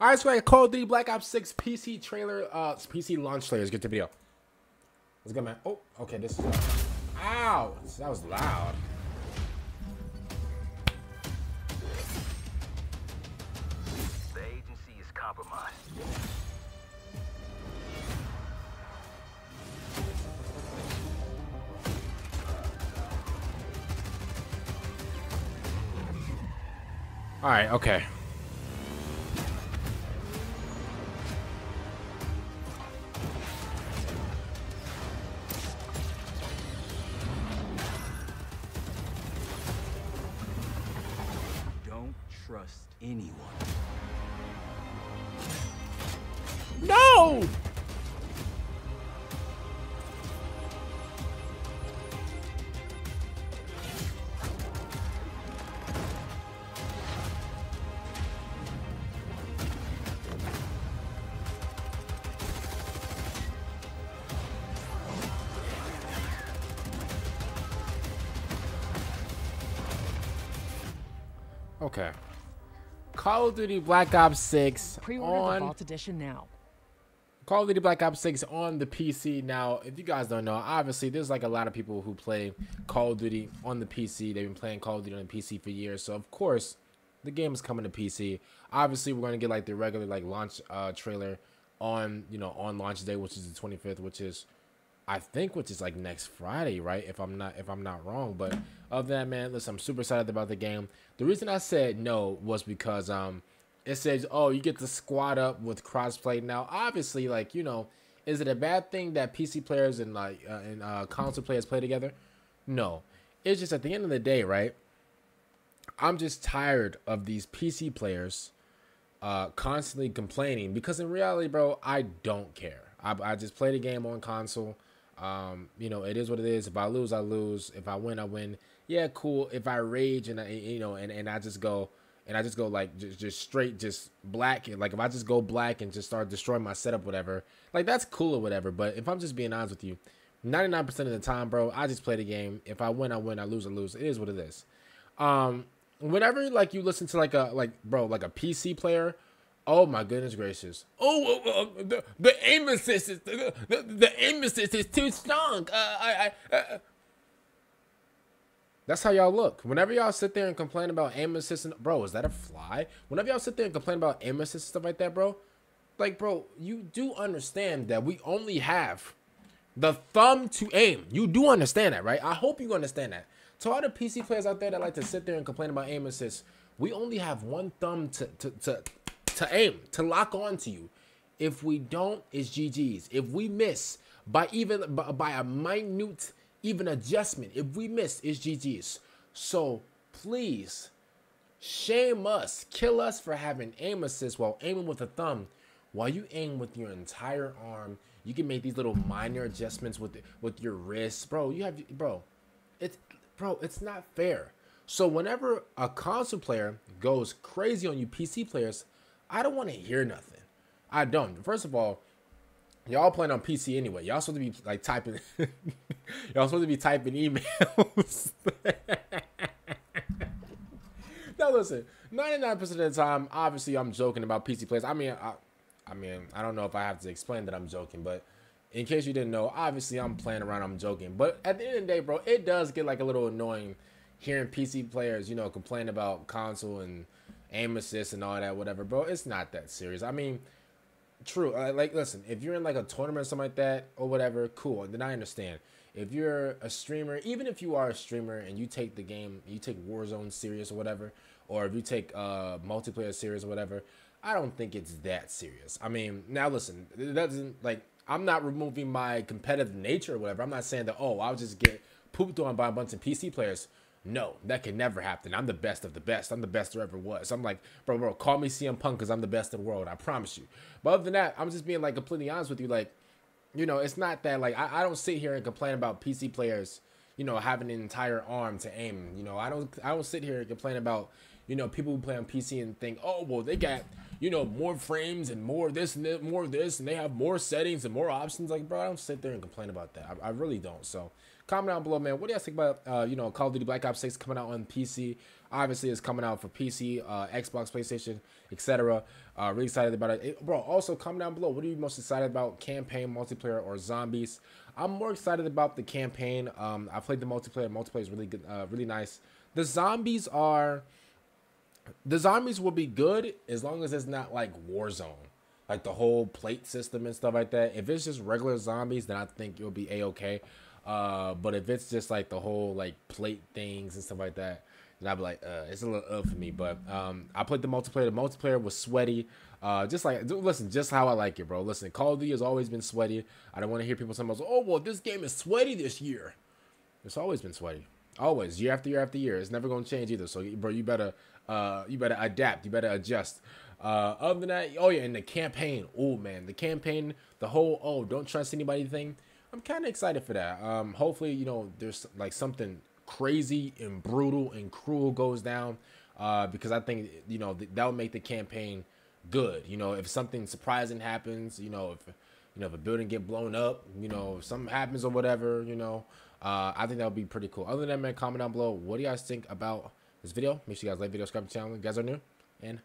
All right, so like Call of Duty Black Ops 6 PC trailer, uh, PC launch trailer. Let's get the video. Let's go, man. Oh, okay, this is. Uh, ow, that was loud. The agency is compromised. All right, okay. Trust anyone. No! Okay. Call of Duty Black Ops 6 Pre-order the on Vault Edition now. Call of Duty Black Ops 6 on the PC. Now, if you guys don't know, obviously there's like a lot of people who play Call of Duty on the PC. They've been playing Call of Duty on the PC for years. So of course, the game is coming to PC. Obviously, we're gonna get like the regular like launch uh trailer on you know on launch day, which is the 25th, which is I think which is like next Friday, right? If I'm not if I'm not wrong. But than that, man, listen, I'm super excited about the game. The reason I said no was because um it says, oh, you get to squad up with crossplay. Now, obviously, like you know, is it a bad thing that PC players and like uh, and uh, console players play together? No, it's just at the end of the day, right? I'm just tired of these PC players uh, constantly complaining because in reality, bro, I don't care. I, I just play the game on console. Um, you know, it is what it is. If I lose, I lose. If I win, I win. Yeah, cool. If I rage and I, you know, and, and I just go and I just go like just, just straight just black like if I just go black and just start destroying my setup, whatever, like that's cool or whatever. But if I'm just being honest with you, 99% of the time, bro, I just play the game. If I win, I win. I lose, I lose. It is what it is. Um, whenever like you listen to like a like bro like a PC player, oh my goodness gracious, oh, oh, oh, the the aim assist is the, the, the aim assist is too strong. Uh, I, I uh, that's how y'all look. Whenever y'all sit there and complain about aim assist, and, bro, is that a fly? Whenever y'all sit there and complain about aim assist and stuff like that, bro, like bro, you do understand that we only have the thumb to aim. You do understand that, right? I hope you understand that. To all the PC players out there that like to sit there and complain about aim assist, we only have one thumb to to to, to aim, to lock on to you. If we don't, it's GG's. If we miss by even by, a minute even adjustment, if we miss, it's GG's. So please shame us, kill us for having aim assist while aiming with a thumb. While you aim with your entire arm, you can make these little minor adjustments with with your wrists, bro. You have, bro. It's bro. It's not fair. So whenever a console player goes crazy on you PC players, I don't want to hear nothing. I don't. First of all, y'all playing on PC anyway. Y'all supposed to be like typing. y'all supposed to be typing emails. now listen, ninety nine percent of the time, obviously I'm joking about PC players. I mean, I, I mean, I don't know if I have to explain that I'm joking, but in case you didn't know, obviously I'm playing around. I'm joking, but at the end of the day, bro, it does get like a little annoying hearing PC players, you know, complain about console and aim assist and all that, whatever, bro. It's not that serious. I mean true. Uh, like, listen, if you're in like a tournament or something like that or whatever, cool. Then I understand. If you're a streamer, even if you are a streamer and you take the game, you take Warzone serious or whatever, or if you take uh multiplayer serious or whatever, I don't think it's that serious. I mean, now listen, it doesn't like I'm not removing my competitive nature or whatever. I'm not saying that oh I'll just get pooped on by a bunch of PC players. No, that can never happen. I'm the best of the best. I'm the best there ever was. I'm like, bro, bro, call me CM Punk because I'm the best in the world. I promise you. But other than that, I'm just being like completely honest with you. Like, you know, it's not that like I, I don't sit here and complain about PC players, you know, having an entire arm to aim. You know, I don't I don't sit here and complain about, you know, people who play on PC and think, oh well, they got you know more frames and more this and this, more this, and they have more settings and more options. Like, bro, I don't sit there and complain about that. I, I really don't. So comment down below, man. What do you guys think about, uh, you know, Call of Duty Black Ops 6 coming out on PC? Obviously, it's coming out for PC, uh, Xbox, PlayStation, etc. Uh, really excited about it. it. Bro, also comment down below. What are you most excited about? Campaign, multiplayer, or zombies? I'm more excited about the campaign. Um, I played the multiplayer. Multiplayer is really good, uh, really nice. The zombies are the zombies will be good as long as it's not like Warzone, like the whole plate system and stuff like that. If it's just regular zombies, then I think it'll be a okay. Uh, but if it's just like the whole like plate things and stuff like that, then I'd be like, uh, it's a little up for me. But um, I played the multiplayer. The multiplayer was sweaty. Uh, just like listen, just how I like it, bro. Listen, Call of Duty has always been sweaty. I don't want to hear people saying, "Oh, well, this game is sweaty this year." It's always been sweaty. Always, year after year after year. It's never gonna change either. So, bro, you better, uh, you better adapt. You better adjust. Uh, other than that, oh yeah, and the campaign. Oh man, the campaign, the whole oh don't trust anybody thing. I'm kind of excited for that. Um, hopefully, you know, there's like something crazy and brutal and cruel goes down. Uh, because I think you know th- that'll make the campaign good. You know, if something surprising happens, you know, if you know if a building get blown up, you know, if something happens or whatever, you know, uh, I think that would be pretty cool. Other than that, man, comment down below. What do you guys think about this video? Make sure you guys like, video, subscribe to the channel. If you guys are new, and